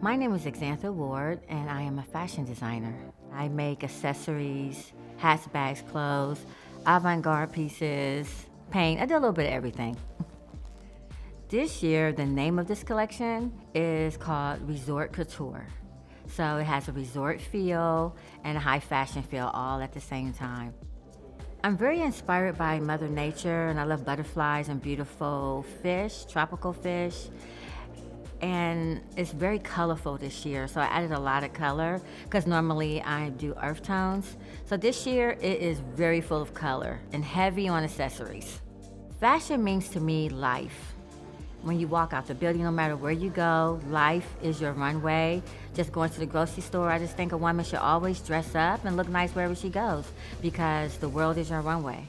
My name is Xantha Ward, and I am a fashion designer. I make accessories, hats, bags, clothes, avant garde pieces, paint. I do a little bit of everything. This year, the name of this collection is called Resort Couture. So it has a resort feel and a high fashion feel all at the same time. I'm very inspired by Mother Nature and I love butterflies and beautiful fish, tropical fish. And it's very colorful this year, so I added a lot of color because normally I do earth tones. So this year it is very full of color and heavy on accessories. Fashion means to me life when you walk out the building, no matter where you go, life is your runway. Just going to the grocery store, I just think a woman should always dress up and look nice wherever she goes because the world is your runway.